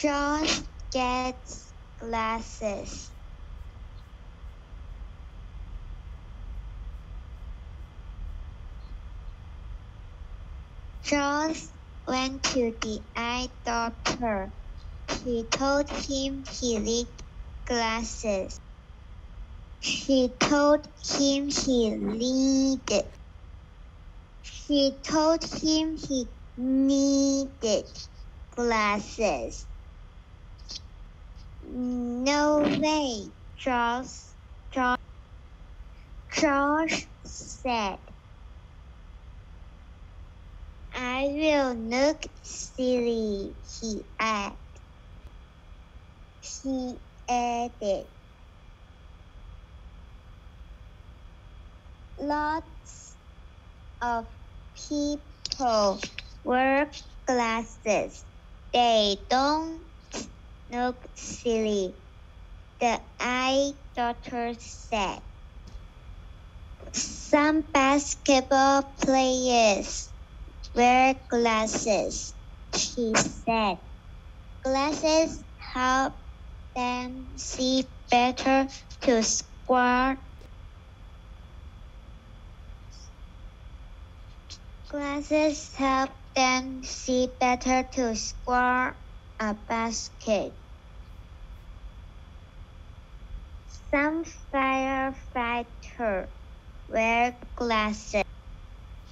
Josh gets glasses. Josh went to the eye doctor. She told him he needed glasses. She told him he needed. She told him he needed glasses. No way, Josh. Josh, Josh said. I will look silly, he added. He added. Lots of people wear glasses. They don't look silly, the eye doctor said. Some basketball players wear glasses, she said. Glasses help them see better to score. Glasses help them see better to score a basket. Some firefighters wear glasses.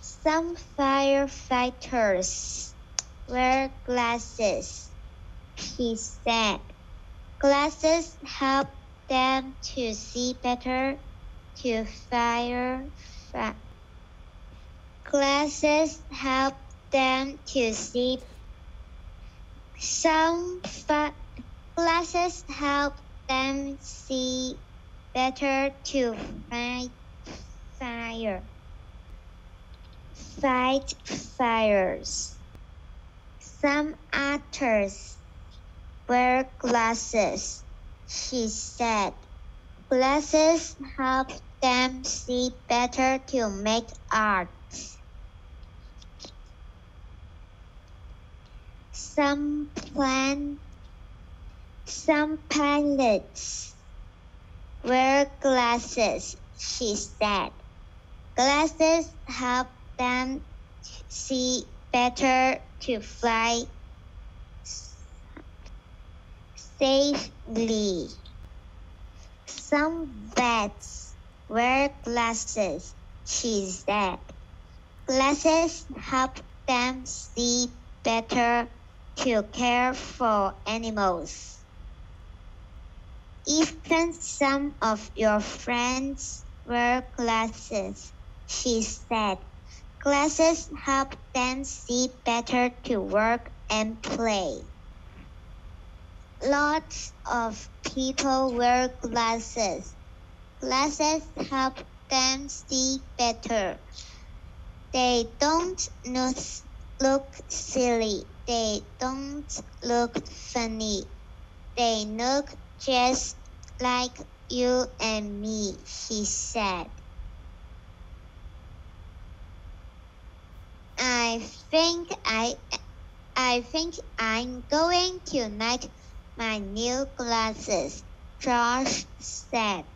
Some firefighters wear glasses, he said. Glasses help them to see better to fire. Fi- glasses help them to see. Some glasses help them see better to fight fire. Fight fires. Some actors wear glasses, she said. Glasses help them see better to make art. Some plan some pilots wear glasses, she said. Glasses help them see better to fly safely. Some vets wear glasses, she said. Glasses help them see better to care for animals. Even some of your friends wear glasses, she said. Glasses help them see better to work and play. Lots of people wear glasses. Glasses help them see better. They don't look, look silly. They don't look funny. They look just like you and me, he said. I think I I think I'm going to like my new glasses, Josh said.